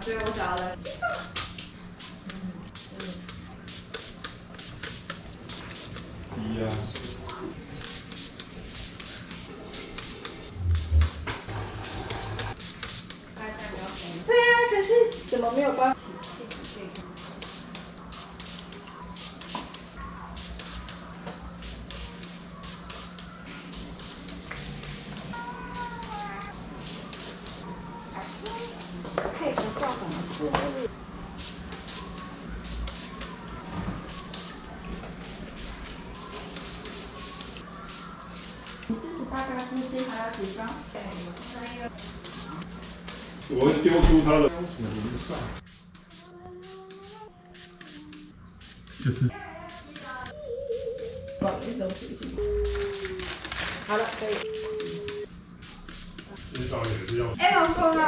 所以我找了。一啊。对呀，可是怎么没有关？配合叫什么字？你自己大概估计还要几张？我会丢出他的。就是。好了，可以。介绍也是要。哎，老公啊。